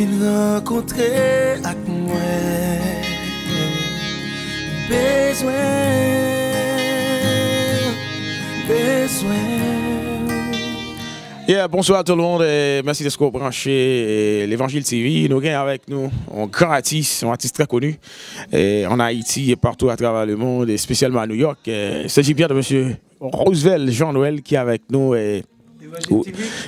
vin renkontre ak mwen Bezwen, bezwen Yeah, bonsoir tout le monde et merci de ce branché l'Évangile TV. Nous avons avec nous un grand artiste, un artiste très connu et en Haïti et partout à travers le monde et spécialement à New York. Il s'agit bien de M. Roosevelt Jean-Noël qui est avec nous.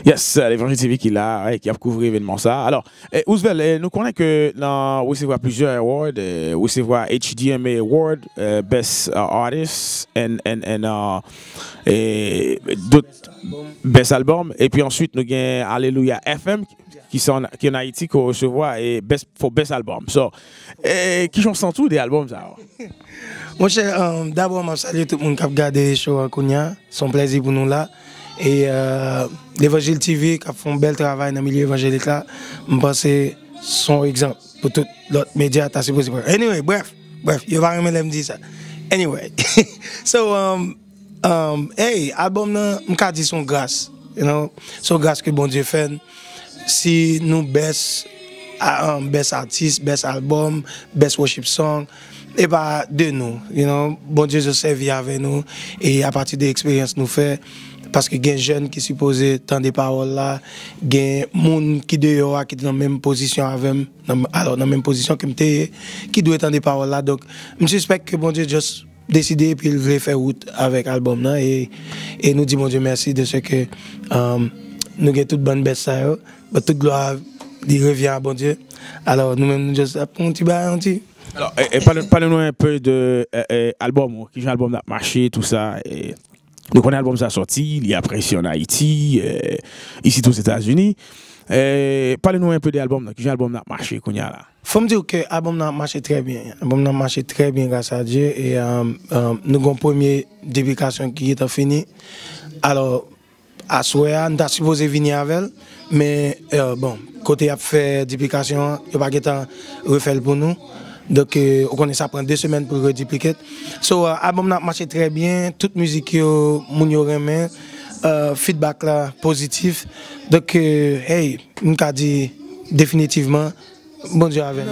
Yes, l'Évangile TV qui l'a, qui a couvert l'événement ça. Alors, eh, Ousvel, eh, nous connaissons que dans, recevez plusieurs awards, eh, recevez HDMA Award, eh, Best uh, Artist, and, and, and, uh, et d'autres Best Album. Et puis ensuite, nous avons Alléluia FM qui sont qui en Haïti qu'on recevoir et best for best album. So, eh, qui sont sans tout des albums ça? Mon cher, euh, d'abord, je salue tout le monde qui a regardé le show à Kounia. C'est un plaisir pour nous là. Et euh, l'Évangile TV qui a fait un bel travail dans le milieu évangélique là, je pense que son exemple pour tous les médias. Anyway, bref, bref, il va même me dire ça. Anyway, so, um, um, hey, album là, je dis son grâce. You know, son grâce que bon Dieu fait. Si nous baissons, um, best artiste, best album, best worship song, eh et pas de nous. You know, bon Dieu se servit avec nous et à partir de l'expérience nous fait. Paske gen jen ki suppose tan de parol la, gen moun ki deyo a ki te nan menm posisyon avem, nan, alors nan menm posisyon ke mte ye, ki dwe tan de parol la. Dok, m suspect ke bon Dieu just deside pi il vle fè out avèk albom nan, e, e nou di bon Dieu mersi de se ke um, nou gen tout ban bes sa yo, ba tout gloa di revya bon Dieu. Alors nou menm nou just apon ti ba an ti. Alors, e, e, parle-nous un peu de e, euh, album, qui est album marché, tout ça. Et... Donc on a l'album ça sorti, il y a pression en Haïti, euh, ici aux États-Unis. Euh, Parlez-nous un peu des albums, quel album a marché qu'on a là. Faut me dire que l'album a marché très bien. L'album a marché très bien grâce à Dieu et euh, euh, nous avons une première dédication qui est finie. Alors à Souéa, nous avons supposé venir avec elle, mais euh, bon, côté a fait dédication, il n'y a pas de refaire pour nous. Donc, euh, on connaît ça prend deux semaines pour redupliquer. So, euh, album a marché très bien. Toute musique, yo remen. Euh, feedback là, positif. Donc, euh, hey, on a dit définitivement, bon Dieu avec.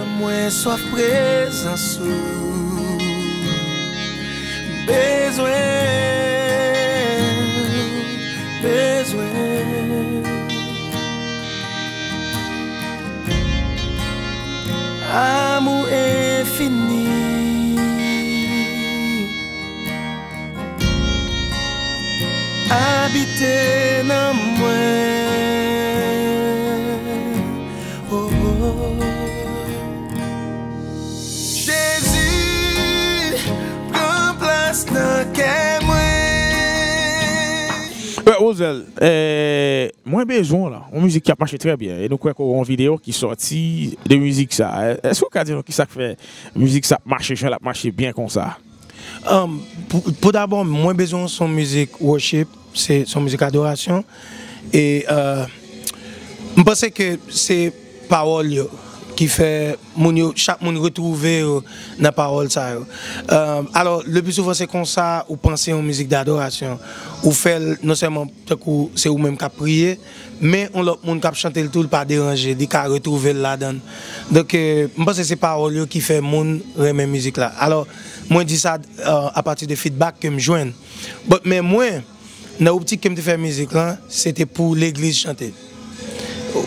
Ozel, euh, moins besoin là, une musique qui a marché très bien. Et nous croyons qu'on a une vidéo qui sortie de musique ça. Est-ce vous pouvez dire qui ça fait musique ça marche, ça marche bien comme ça? Um, pour, pour d'abord, moins besoin son musique worship, c'est son musique adoration. Et euh, je pense que c'est parole qui fait moun yo, chaque monde retrouver euh, la parole ça. Euh, alors le plus souvent c'est comme ça ou penser en musique d'adoration ou faire non seulement c'est ou même qui prier mais on l'autre monde qui chanter le tout pas déranger, dit qu'à retrouver là-dedans. Donc euh, je pense que c'est parole yo qui fait moun remet musique là. Alors moi je dis ça euh, à partir de feedback que joignent. But, mais moi dans l'optique que me fait musique là, c'était pour l'église chanter.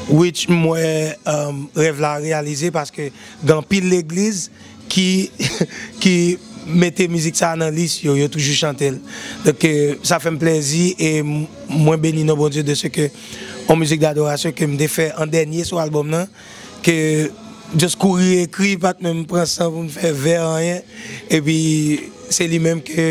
which mwen um, rev la realize paske gan pil l'eglize ki, ki mette mizik sa nan lis yo, yo toujou chantel. Dok eh, sa fèm plezi e mwen beni nou bon diyo de se ke an mizik d'adorasyon ke mde fè an denye sou albom nan ke just kouri ekri pat mwen pransan pou mwen fè ver an yen e pi se li menm ke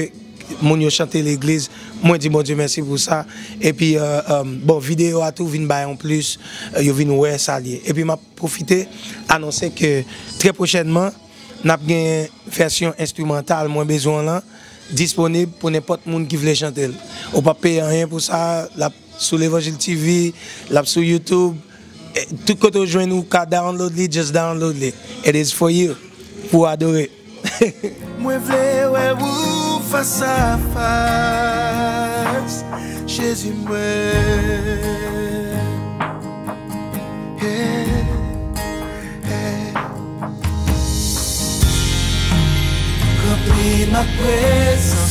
mon yo chanté l'église. Moi dis mon Dieu merci pour ça. Et puis euh, euh, bon vidéo à tout vinn en plus. Euh, yo vinn ouais ça et puis m'a profité annoncer que très prochainement n'a une version instrumentale moins besoin là disponible pour n'importe monde qui veut chanter. On pas payer rien pour ça. La sur l'évangile TV la sur YouTube. Et tout côté joindre nous qu'à download it just download it it is for you. Pour adorer face à face, Jésus meurt. Yeah. Yeah. Remplis ma présence.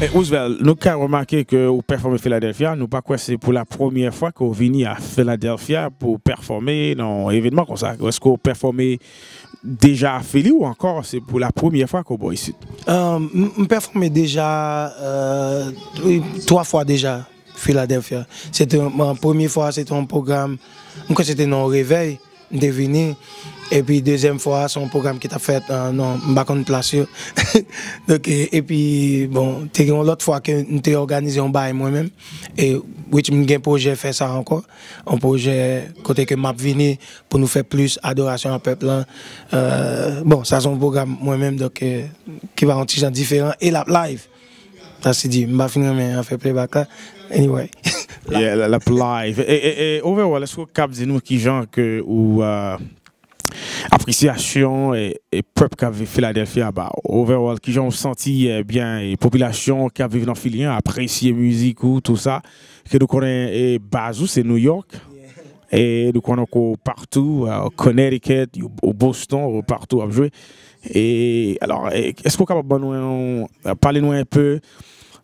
Et Roosevelt, nous avons remarqué que vous performez Philadelphia. Nous pas quoi c'est pour la première fois que vous venez à Philadelphia pour performer dans un événement comme ça. Est-ce que vous performez déjà à Philly ou encore c'est pour la première fois que vous ici? Euh, je performé déjà euh, trois fois déjà Philadelphia. C'était ma première fois, c'était un programme, c'était non réveil, de venir. Et puis deuxième fois, un programme qui t'a fait euh, non, pas de place. Donc, et, puis bon, l'autre fois que avons organisé un bail moi-même. Et oui, j'ai un projet fait ça encore. Un projet côté que m'a venu pour nous faire plus adoration à peuple. là. Euh, bon, ça c'est un programme moi-même donc euh, qui va en genre différent et la live. Ça c'est dit, m'a fini mais on fait playback là. Anyway. Yeah, la, la live. Et, et, et overall, est-ce que vous cap nous qui genre que ou euh, appréciation et, et peuple qui a vécu Philadelphia bah overall qui ont senti eh bien et population qui a vécu dans Philly hein, apprécier musique ou tout ça que nous connaissons et Bazou c'est New York. Et nous connaissons partout euh, au Connecticut au Boston partout à jouer et alors eh, est-ce qu'on euh, parler nous un peu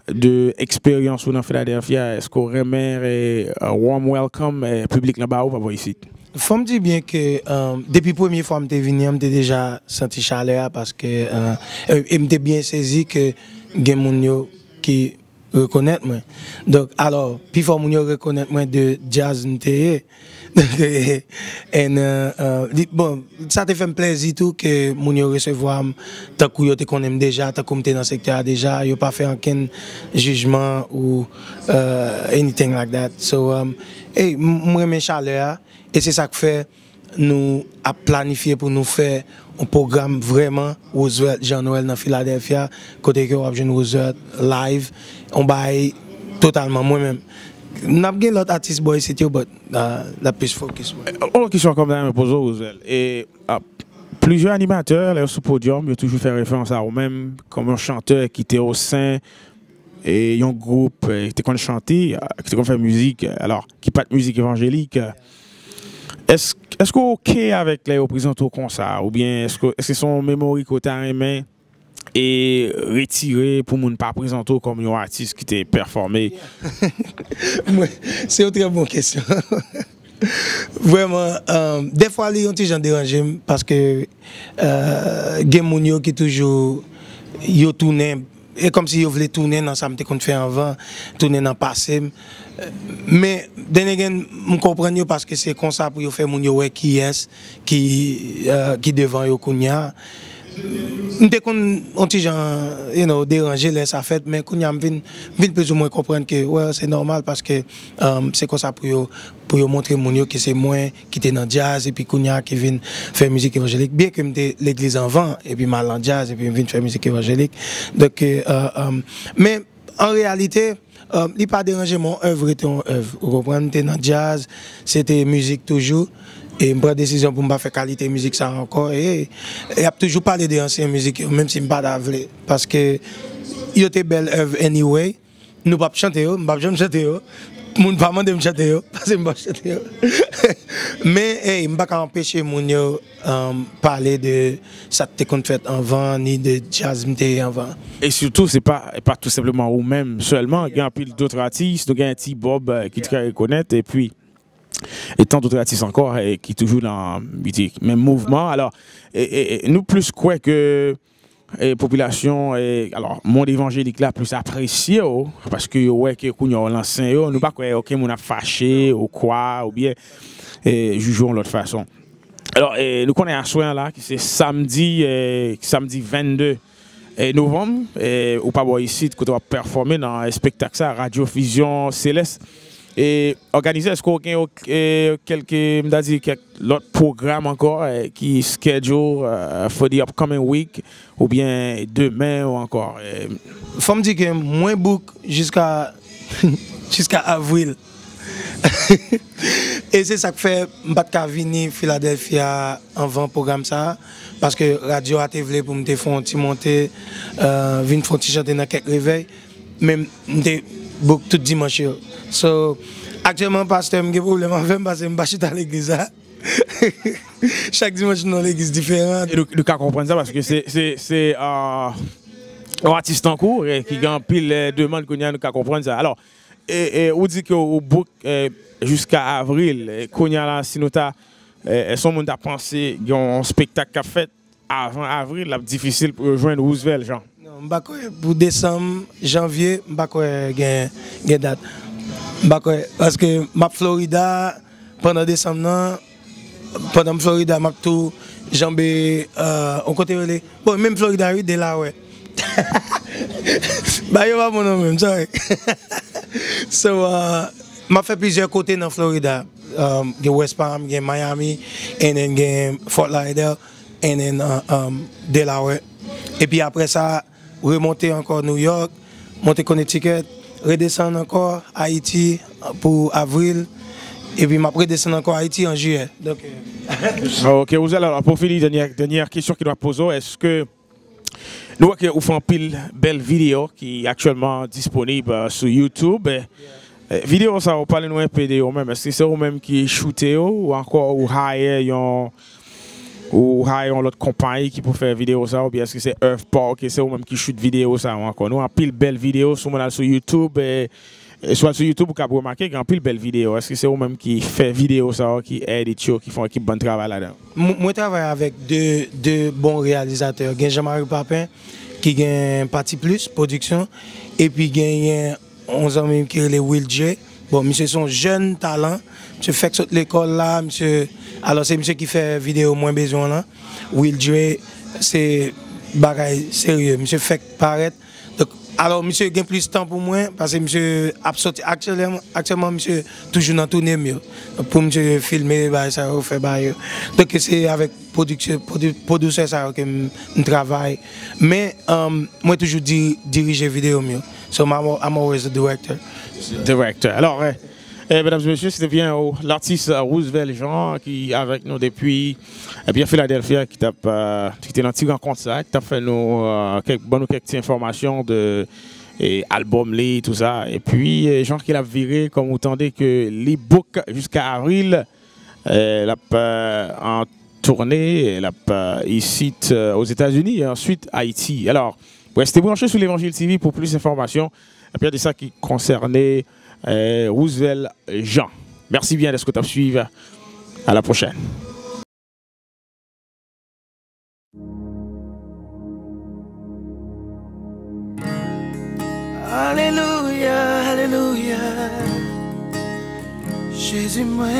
de expérience ou dans Philadelphia, est-ce qu'on remet un warm welcome et public là-bas ou pas ici? Faut me dire bien que euh, depuis la première fois que je suis venu, je déjà senti chaleur parce que euh, euh je me bien saisi que gens qui reconnaissent moi. Donc, alors, puis faut reconnaître moi de jazz. M'te. en, uh, uh, di, bon, sa te fèm plezi tou ke moun yo resevwam takou yo te konem deja, takou mte nan sektor deja, yo pa fè anken jujman ou uh, anything like that. So, um, hey, mwen men chale a, e se sa k fè nou ap planifiye pou nou fè un program vreman Roosevelt, Jean-Noël nan Philadelphia, kote ki yo ap jen Roosevelt live, on bay totalman mwen men. N'a pas l'autre artiste boy c'était but uh, la plus focus. Une question comme ça, me pose ailes. Et ah, plusieurs animateurs, sur le podium, ont toujours fait référence à eux-mêmes, comme un chanteur qui était au sein et un groupe qui était chanter, euh, qui était fait musique, alors, qui pas de musique évangélique. Est-ce est-ce qu'on est OK avec les représentants comme ça? Ou bien est-ce que est-ce que son mémoire côté à main? e retire pou moun pa prezento kom yon artist ki te performe? Se yon tre bon kesyon. Vreman, um, euh, defwa li yon ti jan deranje m, paske euh, gen moun yo ki toujou yo tounen, e kom si yo vle tounen nan sa mte kon fè anvan, tounen nan pase m, Men, dene gen m kompren yo paske se konsa pou yo fe moun yo we ki yes, ki, uh, ki devan yo koun ya. Mte kon an ti jan, you know, deranje lè sa fèt, men kon yam vin, vin plus ou mwen komprenn ke, wè, se normal paske um, se kon euh, sa pou yo, pou yo montre moun yo ki se mwen, ki te nan jazz, epi kon ya ki vin fè müzik evanjelik. Biè ke mte l'egliz anvan, epi mal nan jazz, epi vin fè müzik evanjelik. Dok, uh, um, euh, men, an realite, euh, um, li pa deranje moun oeuvre te an oeuvre. Ou komprenn, te nan jazz, se te müzik toujou. Et je prends décision pour ne pas faire qualité musique ça encore. Et il y a toujours parlé de ancienne musique, même si je ne pas d'avler. Parce que il était belle œuvre anyway. Nous pas chanter, nous pas jamais chanter. yo. Moun pas demander me chanter parce que pas chanter. Mais je pas empêcher moun yo um, parler de ça que qu'on fait avant ni de jazz m'était avant. Et surtout, c'est pas, pas tout simplement vous-même seulement. Il y a d'autres artistes. Il y a un petit Bob euh, qui te reconnaître. Et puis, et tant d'autres artistes encore qui toujours dans le même mouvement. Alors, et, et- et nous, plus quoi que et population, et, alors, monde évangélique là, plus apprécié, oh, parce que, ouais, que, qu'on l'ancien, oh, nous pas quoi, ok, on a fâché, ou quoi, ou bien, et, jugeons l'autre façon. Alors, nous connaissons un soin là, qui c'est samedi, samedi 22 eh, novembre, eh, ou pas ici, on va performer dans un spectacle ça, Radio Fusion Céleste. E organize, esko gen yo e, kelke, mda di, kelke lot program ankor e, ki schedule uh, for the upcoming week ou bien demen ou ankor? E... Fom di ke mwen bouk jiska, jiska avril. e se sak fe mbat ka vini Philadelphia anvan program sa, paske radio a te vle pou mte fon ti monte, uh, vin fon ti chante nan kek revey, men mte bouk tout dimanche yo. So, aktyèman pastè mge probleman fèm basè mbachit an l'eglize a. Chak dimanche nan l'eglize diferent. Nou ka kompren sa, paske se an artiste an kou, ki gan pil deman konya nou ka kompren sa. Alors, ou di ki ou bouk euh, jusqu'a avril, euh, konya la sinota, euh, son moun ta panse yon spektak ka fèt avan avril, la difisil pou jwen Roosevelt, jan. Non, mbakwe pou desem, janvye, mbakwe gen dat. Mba kwe, paske map Florida, pandan Desem nan, pandan Florida map tou, janbe, uh, on kote wele, bon, menm Florida yu, de la we. ba yo pa moun an menm, sorry. so, uh, map fe plizye kote nan Florida. Um, West Palm, Miami, en then Fort Lauderdale, en then uh, um, Delaware. Et puis après ça, remonter encore New York, monter Connecticut, redescendre encore Haïti pour avril. Et puis après redescendre encore Haïti en juillet. Donc, euh, Ok, vous allez pour finir, dernière, dernière question qui doit poser, est-ce que nous que vous faites pile belle vidéo qui est actuellement disponible euh, sur YouTube. eh, eh, vidéo ça, vous parlez nous un peu de vous-même. Est-ce que c'est vous-même qui shootez ou encore ou hire ou hire yon l'autre compagnie qui peut faire vidéo ça ou est-ce que c'est Earth Park et c'est vous-même qui shoot vidéo ça ou encore nous avons pile belle vidéo sur mon sur YouTube et, et soit sur YouTube vous pouvez remarquer qu'il y a pile belle vidéo. Est-ce que c'est vous-même qui fait vidéo ça qui aide qui font qui bon travail là-dedans? Mwen mwen travaye avèk de, de bon realizatèr. Gen Jean-Marie Papin, ki gen Pati Plus, produksyon, epi gen yon 11 an mèm ki rele Will J. Bon, msè son jen talan, msè fèk sot l'ekol la, msè, alò se msè ki fè video mwen bezon la. Will J, se bagay serye, msè fèk paret. Donc, alors, msè gen plus tan pou mwen, parce msè ap soti, aktuellement, aktuellement msè toujou nan tourne myo. Pou msè filme, bay sa yo, fè bay yo. Donc, se avèk produksyon, produ, produseur sa yo ke m m travay. Men, um, mwen toujou So, I'm, I'm always the director. Directeur. Alors, euh, eh, mesdames et messieurs, c'était bien oh, l'artiste euh, Roosevelt Jean qui est avec nous depuis eh bien Philadelphie, qui qui était dans rencontre ça, qui t'a fait nous euh, quelques quelques informations de et album les tout ça. Et puis euh, Jean qui l'a viré comme vous entendez que l'e-book jusqu'à avril, l'a en tournée, l'a ici euh, aux États-Unis et ensuite Haïti. Alors, restez branchés sur l'Évangile TV pour plus d'informations. Et puis, il y a de ça qui concernait euh, Roosevelt Jean. Merci bien de ce que tu as suivi. À la prochaine. Alléluia, Alléluia. Jésus moi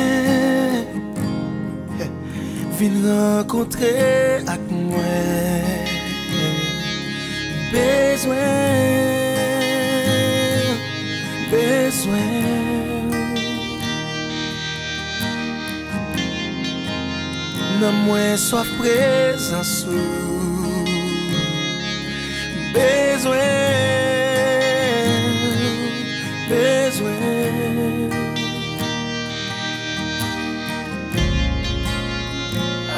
viens rencontrer avec moi. Bezwen, bezwen Nan mwen soaf prezansou Bezwen, bezwen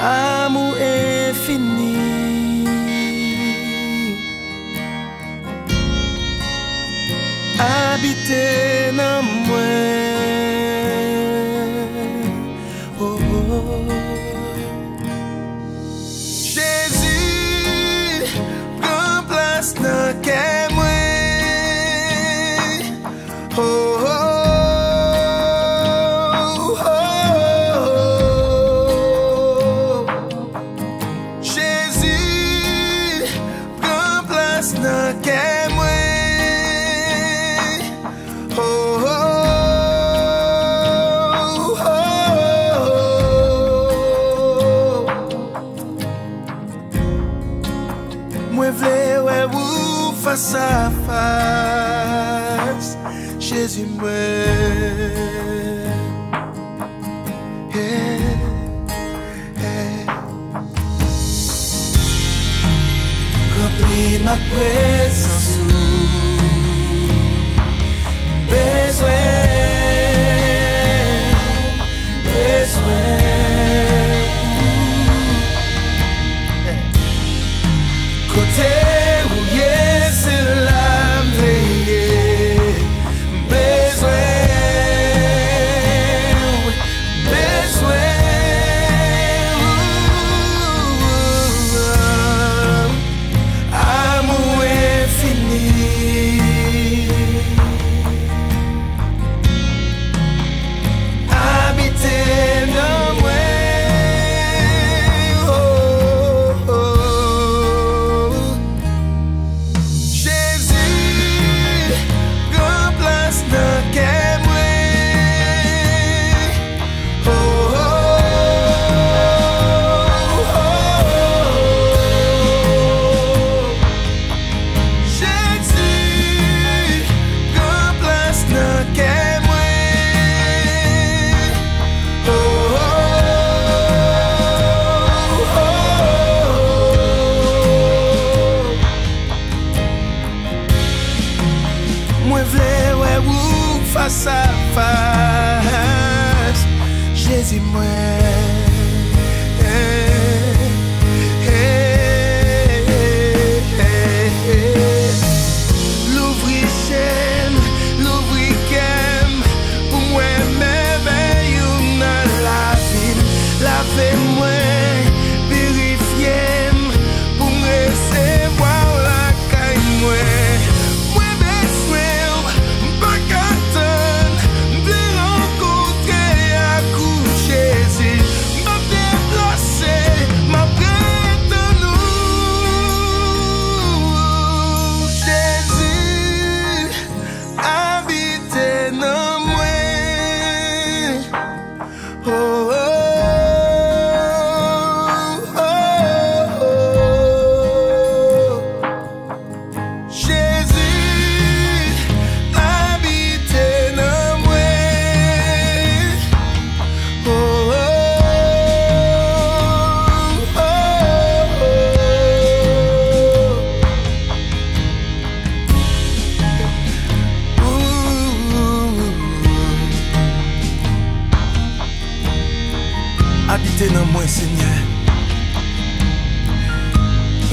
Amou e fini did.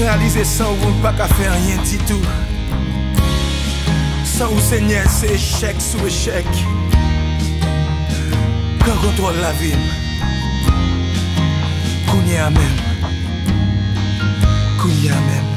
Realize san ou m pa ka fe anyen ditou San ou se nye se echec sou echec Kan kontrol la vim Kounye a mem Kounye a mem